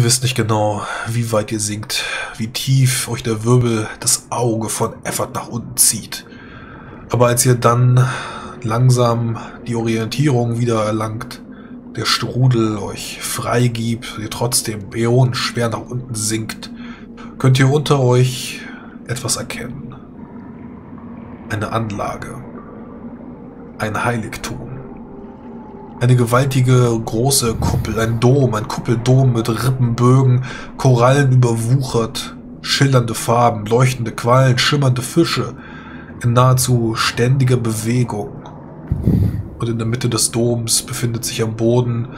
Ihr wisst nicht genau, wie weit ihr sinkt, wie tief euch der Wirbel das Auge von Effort nach unten zieht. Aber als ihr dann langsam die Orientierung wieder erlangt, der Strudel euch freigibt, ihr trotzdem schwer nach unten sinkt, könnt ihr unter euch etwas erkennen. Eine Anlage. Ein Heiligtum. Eine gewaltige große Kuppel, ein Dom, ein Kuppeldom mit Rippenbögen, Korallen überwuchert, schillernde Farben, leuchtende Quallen, schimmernde Fische, in nahezu ständiger Bewegung. Und in der Mitte des Doms befindet sich am Boden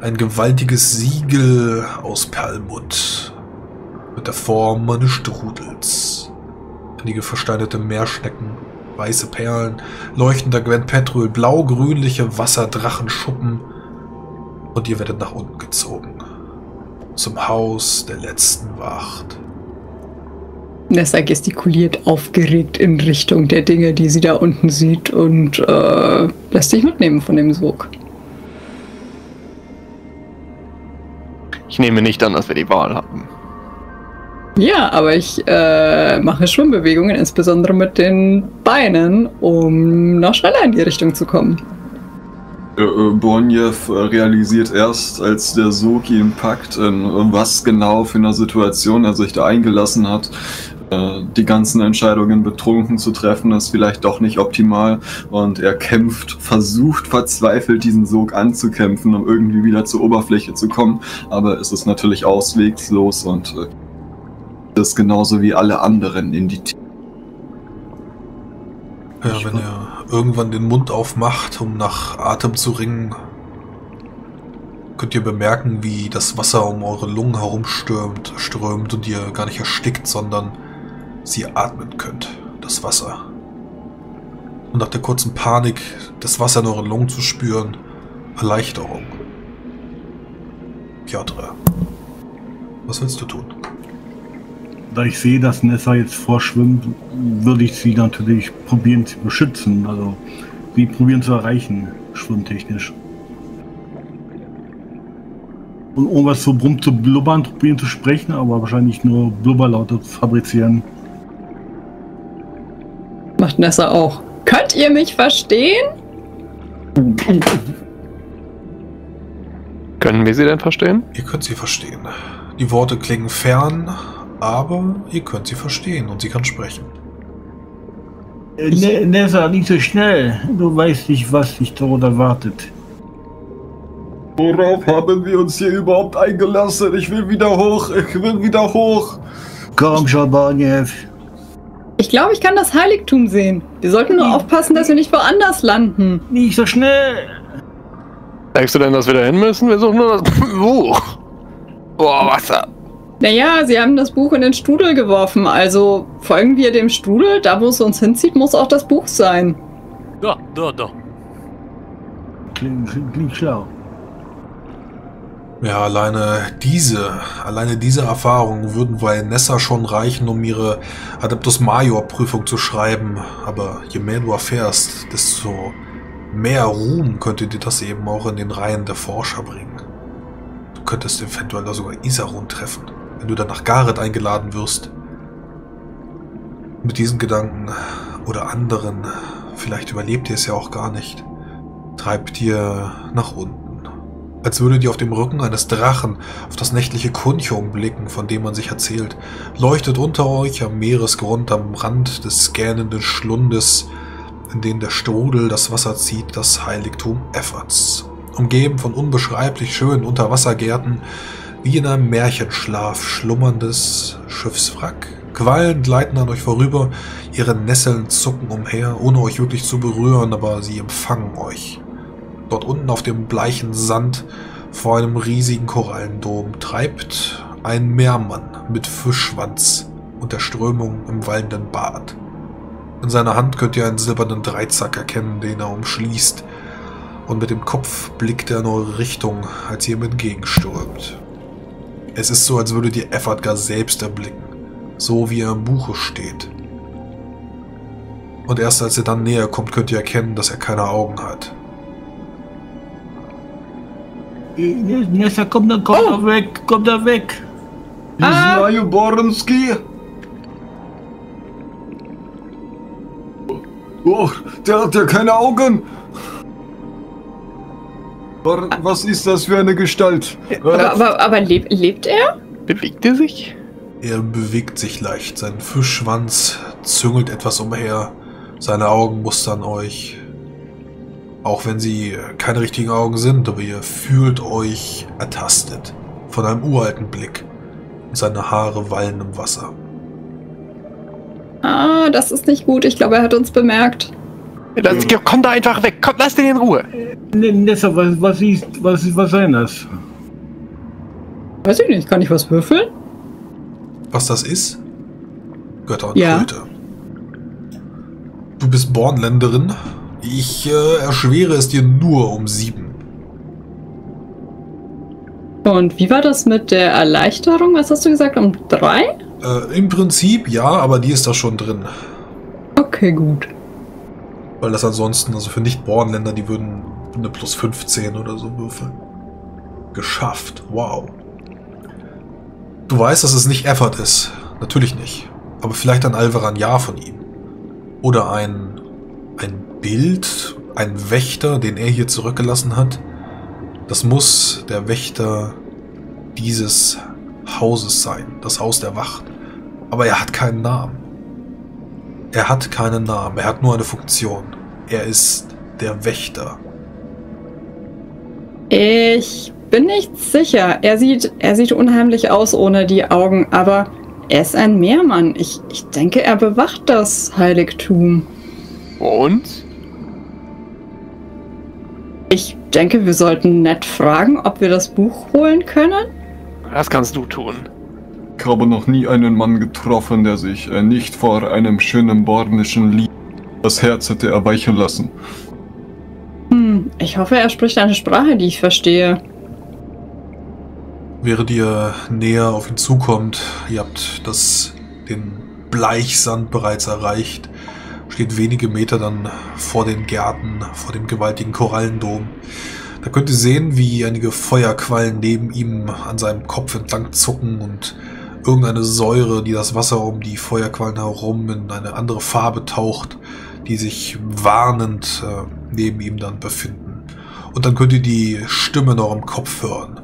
ein gewaltiges Siegel aus Perlmutt mit der Form eines Strudels. Einige versteinerte Meerschnecken weiße Perlen, leuchtender Gwen Petrol, blau-grünliche Wasserdrachenschuppen und ihr werdet nach unten gezogen. Zum Haus der letzten Wacht. Nessa gestikuliert aufgeregt in Richtung der Dinge, die sie da unten sieht und äh, lässt sich mitnehmen von dem Sog. Ich nehme nicht an, dass wir die Wahl haben. Ja, aber ich äh, mache Schwimmbewegungen, insbesondere mit den Beinen, um noch schneller in die Richtung zu kommen. Äh, äh Bornjev realisiert erst, als der Sog ihn packt, in was genau für eine Situation er sich da eingelassen hat. Äh, die ganzen Entscheidungen betrunken zu treffen, ist vielleicht doch nicht optimal. Und er kämpft, versucht verzweifelt diesen Sog anzukämpfen, um irgendwie wieder zur Oberfläche zu kommen. Aber es ist natürlich auswegslos und äh, das genauso wie alle anderen in die Tiefe. Ja, wenn er irgendwann den Mund aufmacht, um nach Atem zu ringen, könnt ihr bemerken, wie das Wasser um eure Lungen herumstürmt, strömt und ihr gar nicht erstickt, sondern sie atmen könnt, das Wasser. Und nach der kurzen Panik, das Wasser in euren Lungen zu spüren, Erleichterung. Piotr, was willst du tun? Da ich sehe, dass Nessa jetzt vorschwimmt, würde ich sie natürlich probieren zu beschützen. Also sie probieren zu erreichen, schwimmtechnisch. Und irgendwas so brumm zu blubbern, probieren zu sprechen, aber wahrscheinlich nur Blubberlaute zu fabrizieren. Macht Nessa auch. Könnt ihr mich verstehen? Können wir sie denn verstehen? Ihr könnt sie verstehen. Die Worte klingen fern, aber ihr könnt sie verstehen und sie kann sprechen. Ne Nessa, nicht so schnell. Du weißt nicht, was dich dort erwartet. Worauf haben wir uns hier überhaupt eingelassen? Ich will wieder hoch, ich will wieder hoch. Komm, Schabaniew. Ich glaube, ich kann das Heiligtum sehen. Wir sollten nur aufpassen, dass wir nicht woanders landen. Nicht so schnell. Denkst du denn, dass wir da hin müssen? Wir suchen nur das Buch. Boah, Wasser. Naja, sie haben das Buch in den Strudel geworfen, also folgen wir dem Strudel. Da, wo es uns hinzieht, muss auch das Buch sein. Da, da, da. Klingt, klingt schlau. Ja, alleine diese, alleine diese Erfahrungen würden bei Nessa schon reichen, um ihre Adeptus Major Prüfung zu schreiben. Aber je mehr du erfährst, desto mehr Ruhm könnte dir das eben auch in den Reihen der Forscher bringen. Du könntest eventuell sogar Isarun treffen wenn du dann nach Gareth eingeladen wirst. Mit diesen Gedanken oder anderen, vielleicht überlebt ihr es ja auch gar nicht, treibt ihr nach unten. Als würdet ihr auf dem Rücken eines Drachen auf das nächtliche Kunchum blicken, von dem man sich erzählt, leuchtet unter euch am Meeresgrund am Rand des scannenden Schlundes, in den der Strudel das Wasser zieht, das Heiligtum Efforts. Umgeben von unbeschreiblich schönen Unterwassergärten, wie in einem Märchenschlaf schlummerndes Schiffswrack. Quallen gleiten an euch vorüber, ihre Nesseln zucken umher, ohne euch wirklich zu berühren, aber sie empfangen euch. Dort unten auf dem bleichen Sand vor einem riesigen Korallendom treibt ein Meermann mit Fischschwanz und der Strömung im wallenden Bad. In seiner Hand könnt ihr einen silbernen Dreizack erkennen, den er umschließt, und mit dem Kopf blickt er in eure Richtung, als ihr ihm entgegenstürmt. Es ist so, als würdet ihr Effardgar selbst erblicken, so wie er im Buche steht. Und erst als er dann näher kommt, könnt ihr erkennen, dass er keine Augen hat. Nessa, komm da, komm Oh. da weg, komm da weg. Ah. Znaju Bornski. Oh, der hat ja keine Augen. Was ist das für eine Gestalt? Aber, aber, aber leb, lebt er? Bewegt er sich? Er bewegt sich leicht. Sein Fischschwanz züngelt etwas umher. Seine Augen mustern euch. Auch wenn sie keine richtigen Augen sind, aber ihr fühlt euch ertastet von einem uralten Blick. Und seine Haare wallen im Wasser. Ah, das ist nicht gut. Ich glaube, er hat uns bemerkt. Das, komm da einfach weg. Komm, lass den in Ruhe. Nessa, was, was ist, was ist, was sein das? Weiß ich nicht. Kann ich was würfeln? Was das ist? Götter und Ja. Kröte. Du bist Bornländerin. Ich äh, erschwere es dir nur um sieben. Und wie war das mit der Erleichterung? Was hast du gesagt? Um drei? Äh, Im Prinzip ja, aber die ist da schon drin. Okay, gut. Weil das ansonsten, also für Nicht-Bornländer, die würden eine plus 15 oder so würfeln. Geschafft. Wow. Du weißt, dass es nicht Effort ist. Natürlich nicht. Aber vielleicht ein Alvaran Ja von ihm. Oder ein, ein Bild, ein Wächter, den er hier zurückgelassen hat. Das muss der Wächter dieses Hauses sein. Das Haus der Wacht. Aber er hat keinen Namen. Er hat keinen Namen, er hat nur eine Funktion. Er ist der Wächter. Ich bin nicht sicher. Er sieht, er sieht unheimlich aus ohne die Augen, aber er ist ein Meermann. Ich, ich denke, er bewacht das Heiligtum. Und? Ich denke, wir sollten nett fragen, ob wir das Buch holen können. Das kannst du tun. Ich habe noch nie einen Mann getroffen, der sich äh, nicht vor einem schönen bornischen Lied das Herz hätte erweichen lassen. Hm, ich hoffe, er spricht eine Sprache, die ich verstehe. Während ihr näher auf ihn zukommt, ihr habt das, den Bleichsand bereits erreicht, steht wenige Meter dann vor den Gärten, vor dem gewaltigen Korallendom. Da könnt ihr sehen, wie einige Feuerquallen neben ihm an seinem Kopf entlang zucken und irgendeine Säure, die das Wasser um die Feuerquallen herum in eine andere Farbe taucht, die sich warnend äh, neben ihm dann befinden. Und dann könnt ihr die Stimme in eurem Kopf hören.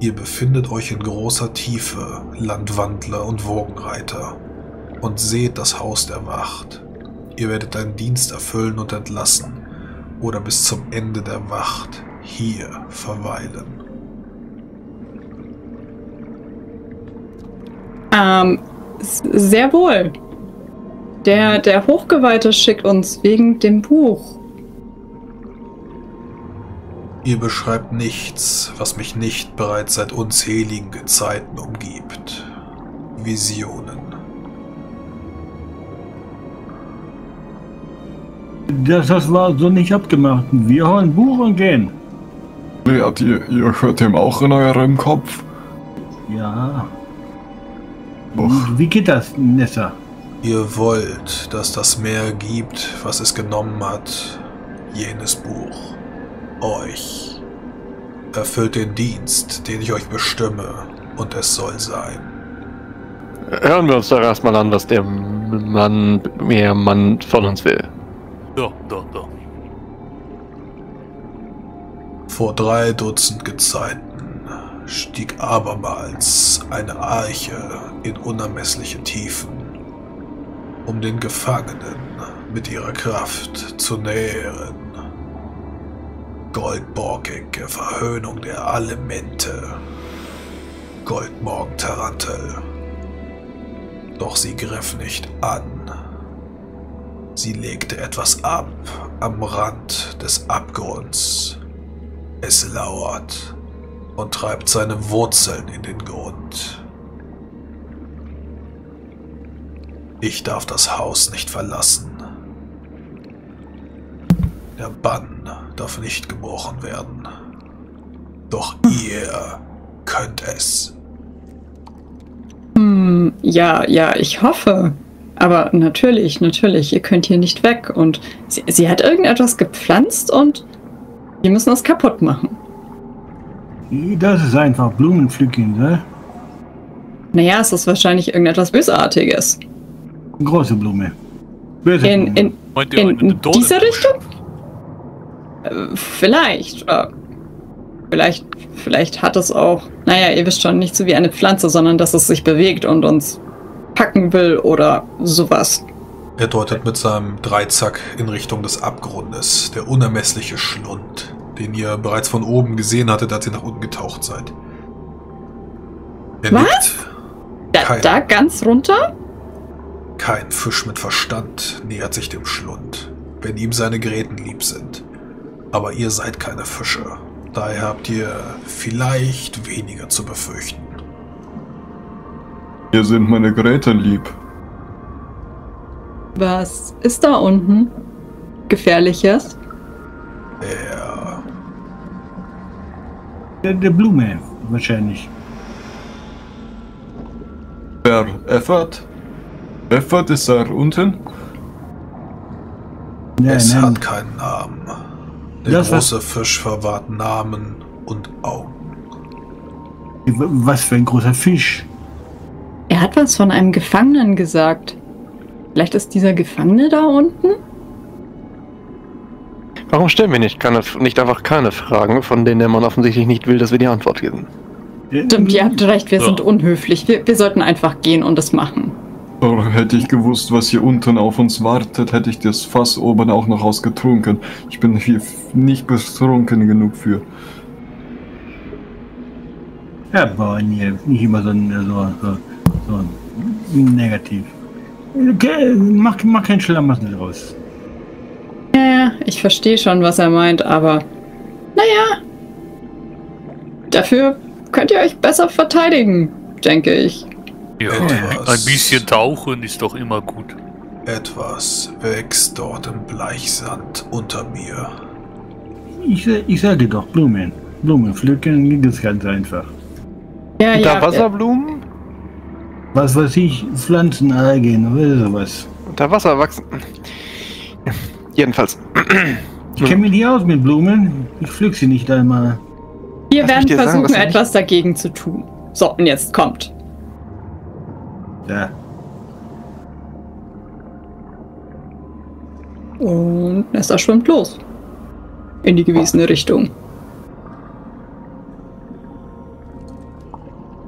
Ihr befindet euch in großer Tiefe, Landwandler und Wogenreiter, und seht das Haus der Wacht. Ihr werdet einen Dienst erfüllen und entlassen, oder bis zum Ende der Wacht hier verweilen. Ähm, s- sehr wohl. Der, der Hochgeweihte schickt uns wegen dem Buch. Ihr beschreibt nichts, was mich nicht bereits seit unzähligen Gezeiten umgibt. Visionen. Das, das war so nicht abgemacht. Wir holen Buch und gehen. Ihr, ihr hört dem auch in eurem Kopf? Ja. Och. Wie geht das, Nessa? Ihr wollt, dass das Meer gibt, was es genommen hat, jenes Buch. Euch. Erfüllt den Dienst, den ich euch bestimme, und es soll sein. Hören wir uns doch erstmal an, was der Mann, mehr Mann von uns will. Ja, da, da. Vor drei Dutzend Gezeiten stieg abermals eine Arche in unermessliche Tiefen, um den Gefangenen mit ihrer Kraft zu nähren. Goldborgige Verhöhnung der Elemente. Goldmorgen Tarantel. Doch sie griff nicht an. Sie legte etwas ab am Rand des Abgrunds. Es lauert und treibt seine Wurzeln in den Grund. Ich darf das Haus nicht verlassen. Der Bann darf nicht gebrochen werden. Doch ihr könnt es. Hm, ja, ja, ich hoffe. Aber natürlich, natürlich, ihr könnt hier nicht weg. Und sie, sie hat irgendetwas gepflanzt und wir müssen es kaputt machen. Das ist einfach Blumenpflücken, ne? Naja, es ist wahrscheinlich irgendetwas Bösartiges. Große Blume. Böse In, Blume. in, in, in dieser? Richtung? Äh, vielleicht. Oder vielleicht, vielleicht hat es auch, naja, ihr wisst schon, nicht so wie eine Pflanze, sondern dass es sich bewegt und uns packen will oder sowas. Er deutet mit seinem Dreizack in Richtung des Abgrundes, der unermessliche Schlund, den ihr bereits von oben gesehen hattet, als ihr nach unten getaucht seid. Er Was? Da, Kein- da ganz runter? Kein Fisch mit Verstand nähert sich dem Schlund, wenn ihm seine Gräten lieb sind. Aber ihr seid keine Fische. Daher habt ihr vielleicht weniger zu befürchten. Hier sind meine Geräte lieb. Was ist da unten? Gefährliches? Er Der, der Blume, wahrscheinlich. Wer? Effert? Effert ist da unten? Nein, es nein. hat keinen Namen. Der Das, was- große Fisch verwahrt Namen und Augen. Was für ein großer Fisch. Er hat was von einem Gefangenen gesagt. Vielleicht ist dieser Gefangene da unten? Warum stellen wir nicht, keine, nicht einfach keine Fragen, von denen der Mann offensichtlich nicht will, dass wir die Antwort geben? Stimmt, ihr habt recht, wir Ja. sind unhöflich. Wir, wir sollten einfach gehen und es machen. Oh, hätte ich gewusst, was hier unten auf uns wartet, hätte ich das Fass oben auch noch ausgetrunken. Ich bin hier nicht betrunken genug für. Ja, Bonnier, nicht immer so, so, so, so negativ. Okay, mach, mach kein Schlamassel draus. Ja, ich verstehe schon, was er meint, aber naja. Dafür könnt ihr euch besser verteidigen, denke ich. Ja, Etwas. ein bisschen tauchen ist doch immer gut. Etwas wächst dort im Bleichsand unter mir. Ich, ich sage doch, Blumen. Blumen pflücken geht es ganz einfach. Ja, ja. da Wasserblumen? Was weiß ich, Pflanzen, Algen oder sowas. Unter Wasser wachsen. Jedenfalls. Ich kenne mich nicht aus mit Blumen. Ich pflück sie nicht einmal. Wir Lass werden sagen, versuchen, er nicht- etwas dagegen zu tun. So, und jetzt kommt. Ja. Und Nesta schwimmt los. In die gewesene Richtung.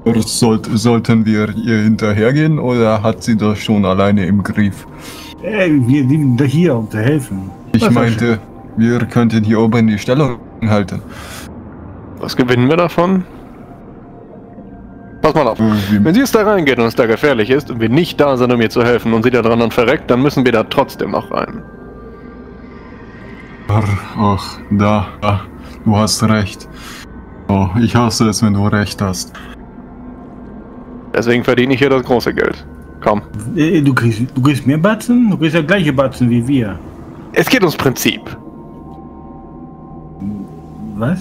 Oder sollt, sollten wir ihr hinterhergehen oder hat sie das schon alleine im Griff? Ey, wir sind da hier, um zu helfen. Ich Was meinte, wir könnten hier oben die Stellung halten. Was gewinnen wir davon? Pass mal auf. Äh, Wenn sie jetzt da reingeht und es da gefährlich ist und wir nicht da sind, um ihr zu helfen und sie da dran dann verreckt, dann müssen wir da trotzdem noch rein. Ach, da, da, du hast recht. Oh, ich hasse es, wenn du recht hast. Deswegen verdiene ich hier das große Geld. Komm. Äh, Du kriegst, du kriegst mehr Batzen? Du kriegst ja gleiche Batzen wie wir. Es geht ums Prinzip. Was?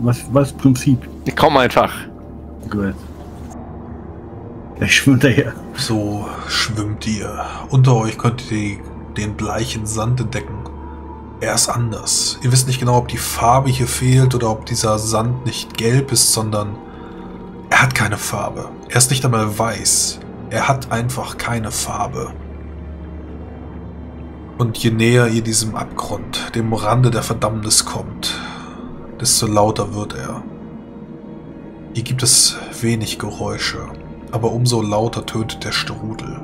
Was, was Prinzip? Komm einfach. Gut. Er schwimmt daher. So schwimmt ihr. Unter euch könnt ihr den bleichen Sand entdecken. Er ist anders. Ihr wisst nicht genau, ob die Farbe hier fehlt oder ob dieser Sand nicht gelb ist, sondern er hat keine Farbe. Er ist nicht einmal weiß. Er hat einfach keine Farbe. Und je näher ihr diesem Abgrund, dem Rande der Verdammnis kommt, desto lauter wird er. Hier gibt es wenig Geräusche, aber umso lauter tönt der Strudel.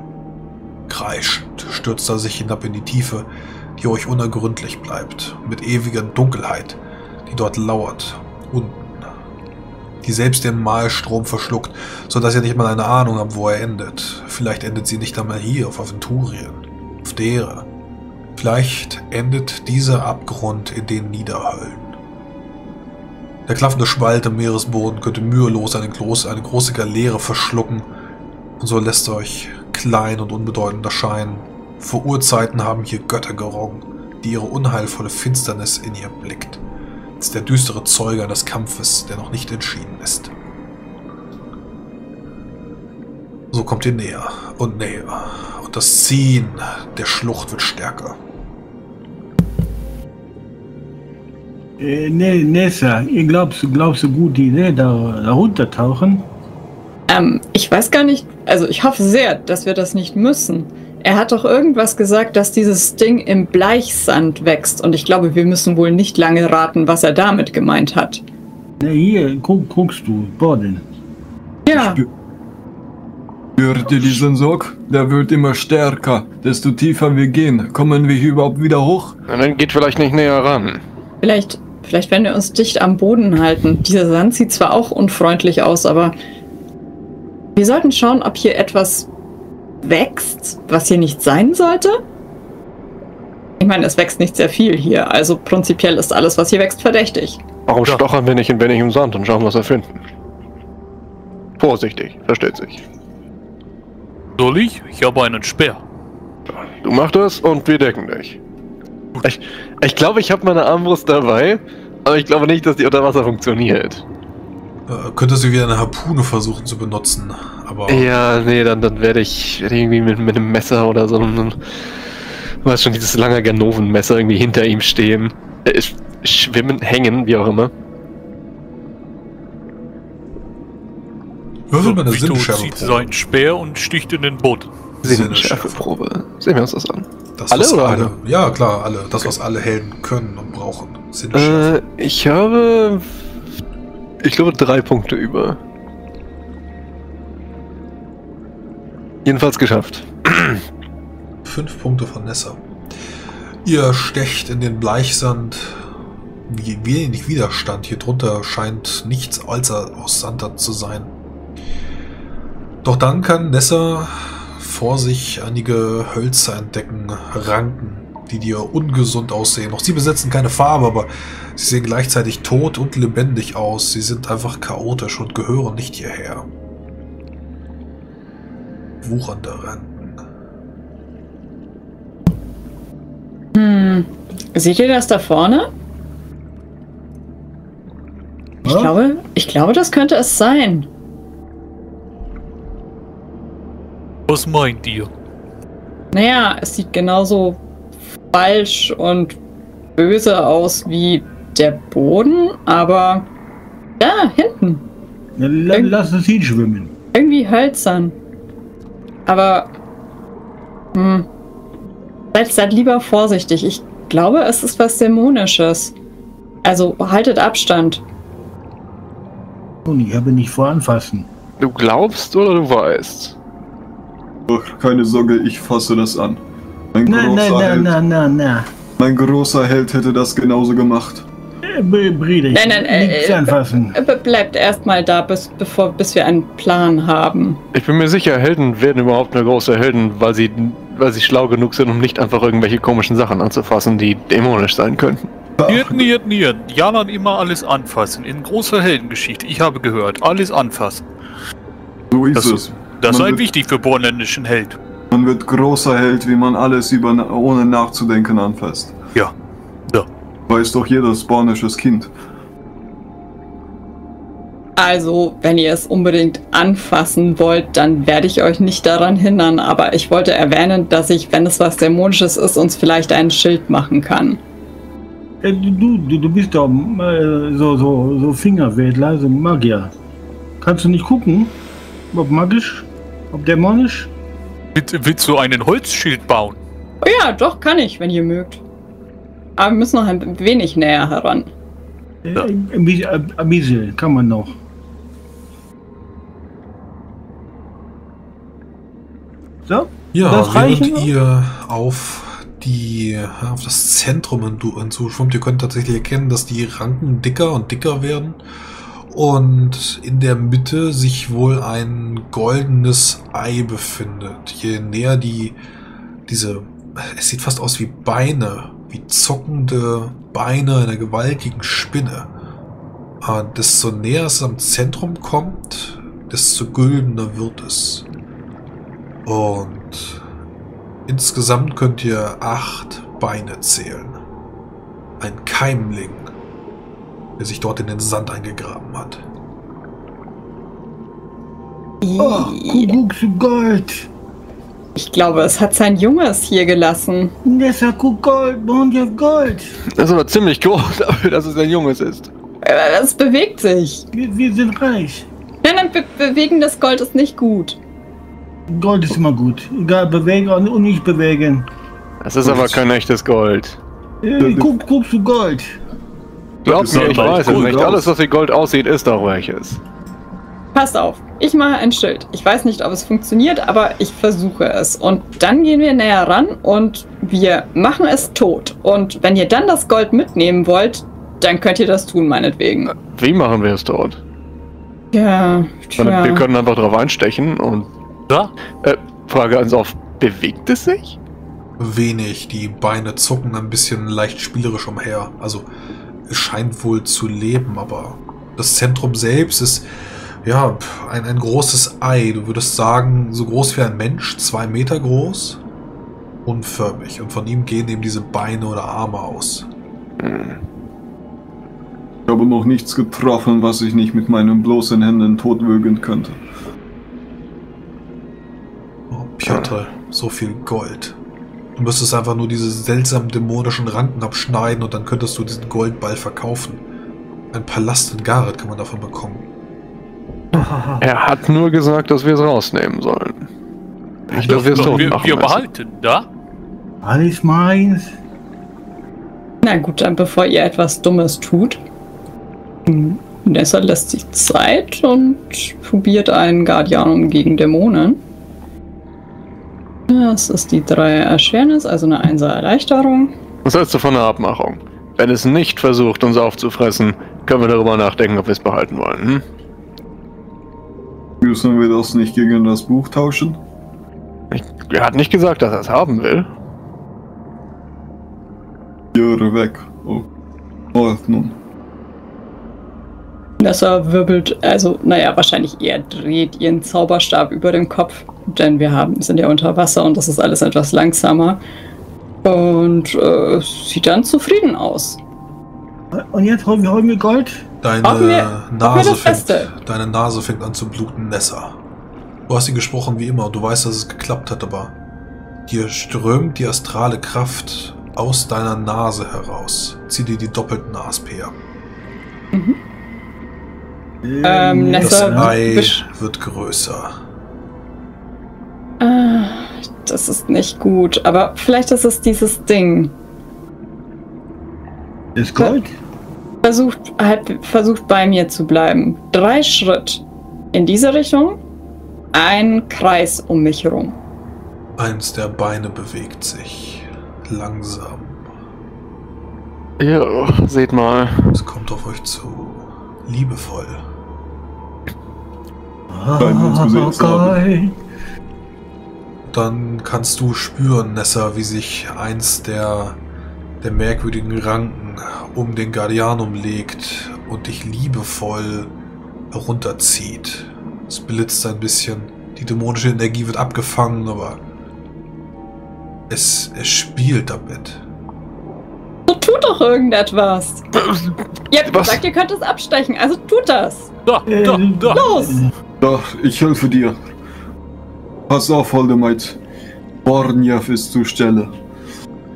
Kreischend stürzt er sich hinab in die Tiefe, die euch unergründlich bleibt, mit ewiger Dunkelheit, die dort lauert, unten, die selbst den Malstrom verschluckt, so dass ihr nicht mal eine Ahnung habt, wo er endet. Vielleicht endet sie nicht einmal hier auf Aventurien, auf Dere. Vielleicht endet dieser Abgrund in den Niederhöllen. Der klaffende Spalt im Meeresboden könnte mühelos eine große, eine große Galeere verschlucken, und so lässt euch klein und unbedeutend erscheinen. Vor Urzeiten haben hier Götter gerungen, die ihre unheilvolle Finsternis in ihr blickt. Ist der düstere Zeuge eines Kampfes, der noch nicht entschieden ist. So kommt ihr näher und näher, und das Ziehen der Schlucht wird stärker. Äh, nee, Nessa, ihr glaubst, glaubst du gut die Idee, da, da runtertauchen? Ähm, ich weiß gar nicht, also ich hoffe sehr, dass wir das nicht müssen. Er hat doch irgendwas gesagt, dass dieses Ding im Bleichsand wächst und ich glaube, wir müssen wohl nicht lange raten, was er damit gemeint hat. Na hier, guck, guckst du, Borden. Ja, Hört ihr diesen Sog? Der wird immer stärker. Desto tiefer wir gehen, kommen wir hier überhaupt wieder hoch? Und dann geht vielleicht nicht näher ran. vielleicht, vielleicht wenn wir uns dicht am Boden halten. Dieser Sand sieht zwar auch unfreundlich aus, aber wir sollten schauen, ob hier etwas wächst, was hier nicht sein sollte. Ich meine, es wächst nicht sehr viel hier, also prinzipiell ist alles, was hier wächst, verdächtig. Warum Ja. stochern wir nicht ein wenig im Sand und schauen, was wir finden? Vorsichtig, versteht sich. Soll ich? Ich habe einen Speer. Du machst das und wir decken dich. Ich, ich glaube, ich habe meine Armbrust dabei, aber ich glaube nicht, dass die unter Wasser funktioniert. Äh, könntest du wieder eine Harpune versuchen zu benutzen, aber Ja, nee, dann, dann werde ich, irgendwie mit, mit einem Messer oder so einem, du weißt schon, dieses lange Ganovenmesser irgendwie hinter ihm stehen. Äh, sch- schwimmen, hängen, wie auch immer. würfel mal eine Vito zieht seinen Speer und sticht in den Boden. Sinneschärfeprobe. Sehen wir uns das an. Das, Alle was oder alle? Ja, klar, alle. Das, was alle Helden können und brauchen. Sinneschärfe. Äh, ich habe, ich glaube, drei Punkte über. Jedenfalls geschafft. Fünf Punkte von Nessa. Ihr stecht in den Bleichsand. Wie wenig Widerstand. Hier drunter scheint nichts außer aus Sand zu sein. Doch dann kann Nessa vor sich einige Hölzer entdecken, Ranken, die dir ungesund aussehen. Auch sie besitzen keine Farbe, aber sie sehen gleichzeitig tot und lebendig aus. Sie sind einfach chaotisch und gehören nicht hierher. Wuchernde Ranken. Hm. Seht ihr das da vorne? Ich Ja? glaube, ich glaube, das könnte es sein. Was meint ihr? Naja, es sieht genauso falsch und böse aus wie der Boden, aber da hinten. Ja, la, lass es hinschwimmen. Irgendwie hölzern. Aber hm, seid, seid lieber vorsichtig. Ich glaube, es ist was Dämonisches. Also haltet Abstand. Und ich habe nicht vor anfassen. Du glaubst oder du weißt? Ach, keine Sorge, ich fasse das an. Mein Na, großer, na, na, Held, na, na, na. mein großer Held hätte das genauso gemacht. Äh, Br- Brüder, ich Nein, nein, äh, nichts äh, anfassen. Äh, Bleibt erstmal da, bis, bevor, bis wir einen Plan haben. Ich bin mir sicher, Helden werden überhaupt nur große Helden, weil sie, weil sie schlau genug sind, um nicht einfach irgendwelche komischen Sachen anzufassen, die dämonisch sein könnten. Niet, niet, niet. Jalan immer alles anfassen. In großer Heldengeschichte. Ich habe gehört, alles anfassen. So ist Das- es. Das Man sei wichtig für bornländischen Held. Man wird großer Held, wie man alles über, ohne nachzudenken anfasst. Ja. Ja. Weiß doch jeder spanisches Kind. Also, wenn ihr es unbedingt anfassen wollt, dann werde ich euch nicht daran hindern. Aber ich wollte erwähnen, dass ich, wenn es was Dämonisches ist, uns vielleicht ein Schild machen kann. Äh, Du, du, du bist doch äh, so, so, so Fingerwedler, so Magier. Kannst du nicht gucken, ob magisch, ob dämonisch? Willst, willst du einen Holzschild bauen? Oh ja, doch, kann ich, wenn ihr mögt. Aber wir müssen noch ein wenig näher heran. Ja. Ein bisschen, kann man noch. So? Ja, Das während wir? ihr auf die auf das Zentrum hinzu- hinzuschwimmt, ihr könnt tatsächlich erkennen, dass die Ranken dicker und dicker werden und in der Mitte sich wohl ein goldenes Ei befindet. Je näher die diese es sieht fast aus wie Beine, wie zuckende Beine einer gewaltigen Spinne. Ah, desto näher es am Zentrum kommt, desto güldener wird es. Und insgesamt könnt ihr acht Beine zählen. Ein Keimling, der sich dort in den Sand eingegraben hat. Oh, so Gold. Ich glaube, es hat sein Junges hier gelassen. Nessa, guck Gold, Bonjev Gold. Das ist aber ziemlich groß dafür, dass es ein Junges ist. Äh, Es bewegt sich. Wir, wir sind reich. Nein, nein, be bewegendes Gold ist nicht gut. Gold ist immer gut. Egal, bewegen und nicht bewegen. Das ist aber kein echtes Gold. Äh, guck, guckst du Gold? Glaub ist mir, ich weiß es Gold nicht. Alles, was wie Gold aussieht, ist auch welches. Passt auf, ich mache ein Schild. Ich weiß nicht, ob es funktioniert, aber ich versuche es. Und dann gehen wir näher ran und wir machen es tot. Und wenn ihr dann das Gold mitnehmen wollt, dann könnt ihr das tun, meinetwegen. Wie machen wir es dort? Ja, meine, Wir tja. können einfach drauf einstechen und. Da? Äh, Frage ans auf. Bewegt es sich? Wenig. Die Beine zucken ein bisschen leicht spielerisch umher. Also scheint wohl zu leben, aber das Zentrum selbst ist ja ein, ein großes Ei. Du würdest sagen, so groß wie ein Mensch, zwei Meter groß, unförmig. Und von ihm gehen eben diese Beine oder Arme aus. Ich habe noch nichts getroffen, was ich nicht mit meinen bloßen Händen totwürgen könnte. Oh, Piotr, so viel Gold. Du müsstest einfach nur diese seltsamen dämonischen Ranken abschneiden und dann könntest du diesen Goldball verkaufen. Ein Palast in Gareth kann man davon bekommen. Er hat nur gesagt, dass wir es rausnehmen sollen. Ich dass wir wir, wir müssen. behalten, da? Alles meins. Na gut, dann bevor ihr etwas Dummes tut. hm, Nessa lässt sich Zeit und probiert einen Guardianum gegen Dämonen. Das ist die 3 Erschwernis, also eine 1er Erleichterung. Was hältst du von der Abmachung? Wenn es nicht versucht, uns aufzufressen, können wir darüber nachdenken, ob wir es behalten wollen. Hm? Müssen wir das nicht gegen das Buch tauschen? Ich, er hat nicht gesagt, dass er es haben will. Jahre weg. Oh. Oh, nun. Nessa wirbelt, also, naja, wahrscheinlich eher dreht ihren Zauberstab über dem Kopf, denn wir haben, sind ja unter Wasser und das ist alles etwas langsamer. Und äh, sieht dann zufrieden aus. Und jetzt holen wir, holen wir Gold? Deine hoffen wir Nase das fängt, deine Nase fängt an zu bluten, Nessa. Du hast sie gesprochen wie immer und du weißt, dass es geklappt hat, aber hier strömt die astrale Kraft aus deiner Nase heraus. Zieh dir die doppelten ASP ab. Mhm. Ähm, Das Nessa- Ei wird größer. Das ist nicht gut, aber vielleicht ist es dieses Ding. Ist Gold? Versucht, halt, versucht bei mir zu bleiben. Drei Schritt in diese Richtung, ein Kreis um mich herum. Eins der Beine bewegt sich. Langsam. Ja, seht mal. Es kommt auf euch zu. Liebevoll. Ah, Gold. Dann kannst du spüren, Nessa, wie sich eins der, der merkwürdigen Ranken um den Guardianum legt und dich liebevoll herunterzieht. Es blitzt ein bisschen. Die dämonische Energie wird abgefangen, aber es, es spielt damit. So tut doch irgendetwas. Ihr habt Was? gesagt, ihr könnt es abstechen, also tut das. Da, Äh, da, da. Los! Doch, ich helfe dir. Pass auf, Voldemort. Bornjev ist zur Stelle.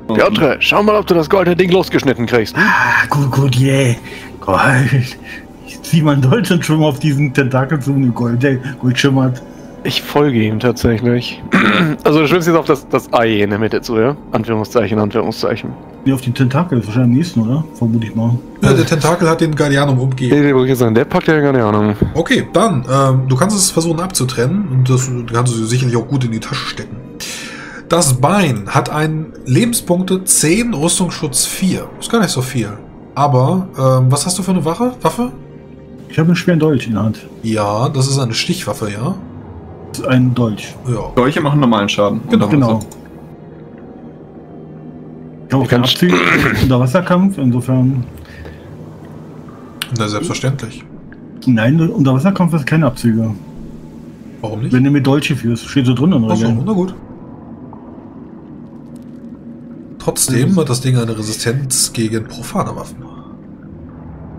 Piotr, schau mal, ob du das goldene Ding losgeschnitten kriegst. Ah, gut, gut, yeah. Gold. Ich zieh meinen Deutschen schon mal auf diesen Tentakel zu und Gold, der Gold schimmert. Ich folge ihm tatsächlich. Also du schwimmst jetzt auf das, das Ei in der Mitte zu, ja? Anführungszeichen, Anführungszeichen. Nee, auf den Tentakel, das ist wahrscheinlich am nächsten, oder? Vermute ich mal. Ja, der Tentakel hat den Guardianum umgeben. Nee, nee, ich jetzt sagen, der packt ja keine Ahnung. Okay, dann, ähm, du kannst es versuchen abzutrennen und das kannst du sicherlich auch gut in die Tasche stecken. Das Bein hat einen Lebenspunkte 10, Rüstungsschutz 4. Ist gar nicht so viel. Aber, ähm, was hast du für eine Wache? Waffe? Ich habe einen schweren Dolch in der Hand. Ja, das ist eine Stichwaffe, ja? Das ist ein Dolch. Ja. Solche machen normalen Schaden. Genau. Genau. Ich habe auch Ich keinen kann- Abzug unter Wasserkampf, insofern. Na, selbstverständlich. Nein, unter Wasserkampf ist keine Abzüge. Warum nicht? Wenn du mit Dolche führst, steht so drin. Oder? Achso, na gut. Trotzdem hat das Ding eine Resistenz gegen profane Waffen.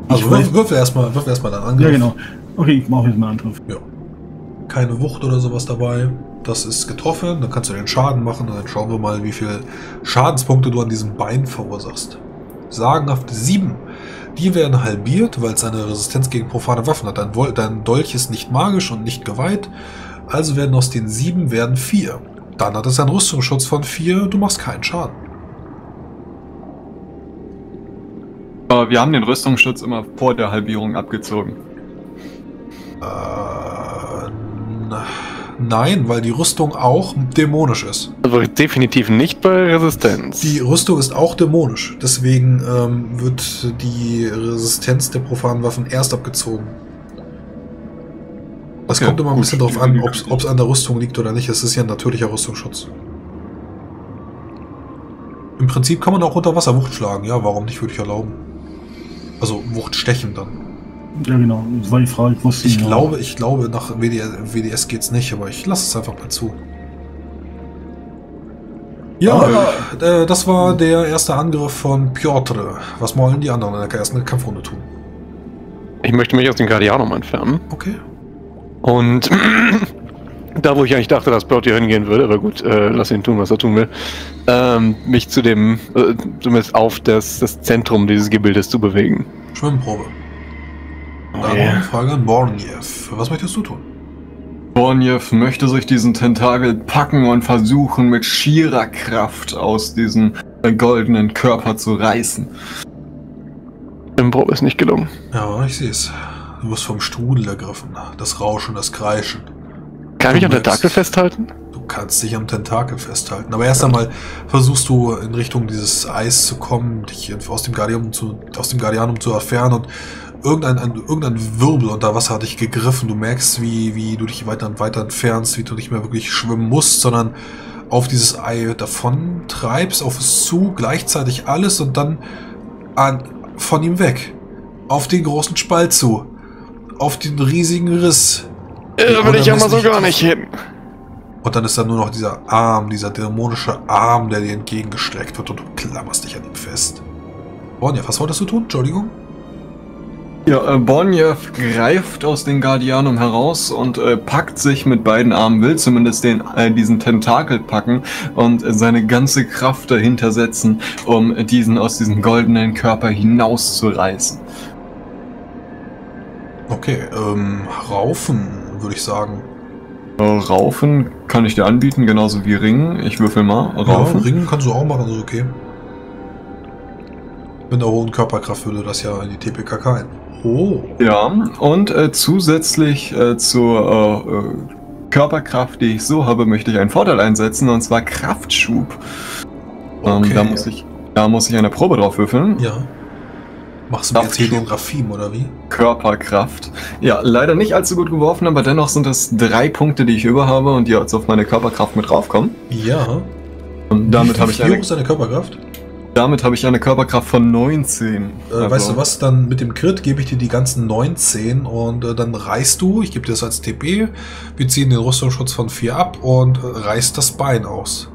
Also würf, würfel erstmal würfel erstmal deinen Angriff. Ja, genau. Okay, ich mache jetzt mal einen Angriff. Keine Wucht oder sowas dabei. Das ist getroffen, dann kannst du den Schaden machen und dann schauen wir mal, wie viel Schadenspunkte du an diesem Bein verursachst. Sagenhaft 7. Die werden halbiert, weil es eine Resistenz gegen profane Waffen hat. Dein, dein Dolch ist nicht magisch und nicht geweiht. Also werden aus den 7 werden 4. Dann hat es einen Rüstungsschutz von 4. Du machst keinen Schaden. Aber wir haben den Rüstungsschutz immer vor der Halbierung abgezogen. Äh, nein, weil die Rüstung auch dämonisch ist. Also definitiv nicht bei Resistenz. Die Rüstung ist auch dämonisch. Deswegen ähm, wird die Resistenz der profanen Waffen erst abgezogen. Das Okay, kommt immer ein bisschen drauf an, ob es an der Rüstung liegt oder nicht. Es ist ja ein natürlicher Rüstungsschutz. Im Prinzip kann man auch unter Wasser Wucht schlagen. Ja, warum nicht, würde ich erlauben. Also Wucht stechen dann. Ja, genau. Das war die Frage. Ich wusste Ich nicht. glaube, ich glaube, nach WDS, WDS geht's nicht, aber ich lasse es einfach mal zu. Ja, äh, das war der erste Angriff von Piotr. Was wollen die anderen in der ersten Kampfrunde tun? Ich möchte mich aus dem Guardianum entfernen. Okay. Und da, wo ich eigentlich dachte, dass Bertie hingehen würde, aber gut, äh, lass ihn tun, was er tun will, ähm, mich zu dem, äh, zumindest auf das, das Zentrum dieses Gebildes zu bewegen. Schwimmprobe. Dann Frage an Borniev. Was möchtest du tun? Bornjev möchte sich diesen Tentakel packen und versuchen, mit schierer Kraft aus diesem goldenen Körper zu reißen. Im ist nicht gelungen. Ja, ich sehe es. Du wirst vom Strudel ergriffen. Das Rauschen, das Kreischen. Kann ich Du der merkst- Tentakel festhalten? Du kannst dich am Tentakel festhalten. Aber erst einmal versuchst du in Richtung dieses Eis zu kommen, dich aus dem Guardianum zu, aus dem Guardianum zu entfernen und irgendein, ein, irgendein Wirbel unter Wasser hat dich gegriffen. Du merkst, wie, wie du dich weiter und weiter entfernst, wie du nicht mehr wirklich schwimmen musst, sondern auf dieses Ei davon treibst, auf es zu, gleichzeitig alles und dann an, von ihm weg. Auf den großen Spalt zu. Auf den riesigen Riss. Da will ich ja mal so gar nicht hin. Und dann ist da nur noch dieser Arm, dieser dämonische Arm, der dir entgegengestreckt wird und du klammerst dich an ihm fest. Bornja, was wolltest du tun? Entschuldigung? Ja, äh, Bornjev greift aus dem Guardianum heraus und äh, packt sich mit beiden Armen, will zumindest den, äh, diesen Tentakel packen und äh, seine ganze Kraft dahinter setzen, um diesen aus diesem goldenen Körper hinauszureißen. Okay, ähm, Raufen, würde ich sagen. Äh, Raufen kann ich dir anbieten, genauso wie Ringen. Ich würfel mal. Raufen. Ja, Ringen kannst du auch machen, also okay. Mit einer hohen Körperkraft würde das ja in die TPKK ein. Oh. Ja, und äh, zusätzlich äh, zur äh, Körperkraft, die ich so habe, möchte ich einen Vorteil einsetzen, und zwar Kraftschub. Ähm, Okay. da, muss ich, da muss ich eine Probe drauf würfeln. Ja. Machst du jetzt Raffim, oder wie? Körperkraft. Ja, leider nicht allzu gut geworfen, aber dennoch sind es drei Punkte, die ich über habe und die jetzt auf meine Körperkraft mit draufkommen. Ja. Und damit habe ich, Wie eine, hoch ist deine Körperkraft? Damit habe ich eine Körperkraft von 19. Äh, Also, Weißt du was, dann mit dem Crit gebe ich dir die ganzen 19 und äh, dann reißt du, ich gebe dir das als TP, wir ziehen den Rüstungsschutz von 4 ab und äh, reißt das Bein aus.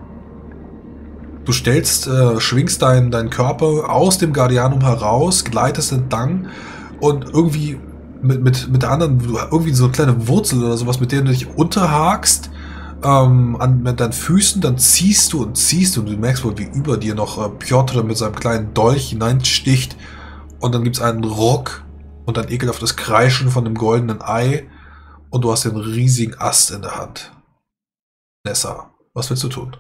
Du stellst, äh, schwingst deinen deinen Körper aus dem Guardianum heraus, gleitest entlang und irgendwie mit, mit, mit der anderen, du- irgendwie so eine kleine Wurzel oder sowas, mit der du dich unterhakst, ähm, an mit deinen Füßen, dann ziehst du und ziehst und du merkst wohl, wie über dir noch äh, Piotr mit seinem kleinen Dolch hineinsticht und dann gibt's einen Ruck und ein ekelhaftes Kreischen von dem goldenen Ei und du hast den riesigen Ast in der Hand. Nessa, was willst du tun?